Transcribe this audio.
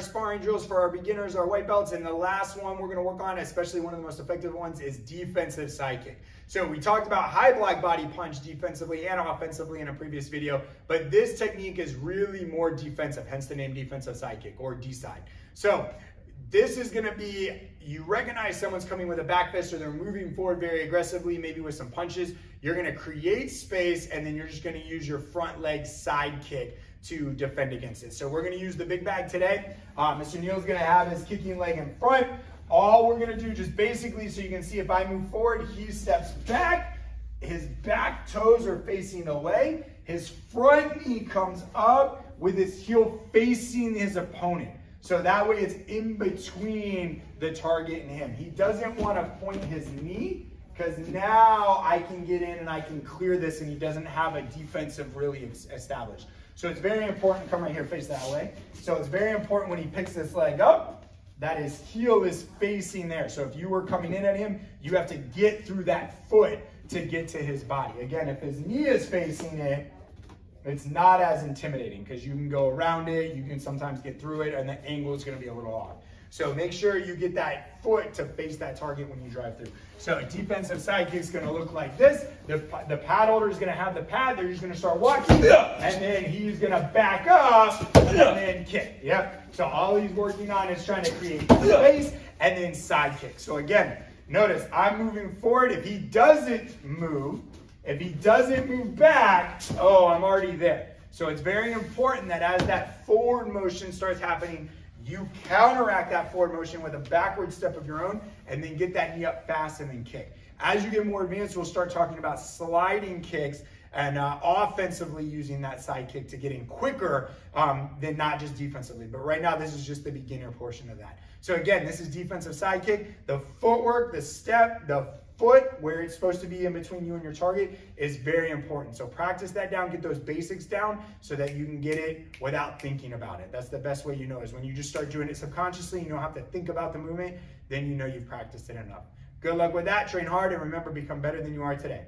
sparring drills for our beginners, our white belts, and the last one we're gonna work on, especially one of the most effective ones, is defensive side kick. So we talked about high block body punch defensively and offensively in a previous video, but this technique is really more defensive, hence the name defensive side kick or D-side. So this is gonna be, you recognize someone's coming with a back fist or they're moving forward very aggressively, maybe with some punches. You're gonna create space and then you're just gonna use your front leg side kick to defend against it. So we're gonna use the big bag today. Uh, Mr. Neal's gonna have his kicking leg in front. All we're gonna do just basically, so you can see if I move forward, he steps back, his back toes are facing away, his front knee comes up with his heel facing his opponent. So that way it's in between the target and him. He doesn't want to point his knee because now I can get in and I can clear this and he doesn't have a defensive really established. So it's very important, come right here, face that way. So it's very important when he picks this leg up, that his heel is facing there. So if you were coming in at him, you have to get through that foot to get to his body. Again, if his knee is facing it, it's not as intimidating because you can go around it, you can sometimes get through it, and the angle is going to be a little off. So make sure you get that foot to face that target when you drive through. So a defensive side kick is going to look like this. The, the pad holder is going to have the pad. They're just going to start watching. And then he's going to back up and then kick. Yep. So all he's working on is trying to create space and then side kick. So again, notice I'm moving forward. If he doesn't move, if he doesn't move back, oh, I'm already there. So it's very important that as that forward motion starts happening, you counteract that forward motion with a backward step of your own and then get that knee up fast and then kick. As you get more advanced, we'll start talking about sliding kicks and uh, offensively using that side kick to get in quicker um, than not just defensively. But right now, this is just the beginner portion of that. So again, this is defensive side kick. The footwork, the step, the foot where it's supposed to be in between you and your target is very important. So practice that down, get those basics down so that you can get it without thinking about it. That's the best way you know is when you just start doing it subconsciously, you don't have to think about the movement, then you know you've practiced it enough. Good luck with that, train hard, and remember, become better than you are today.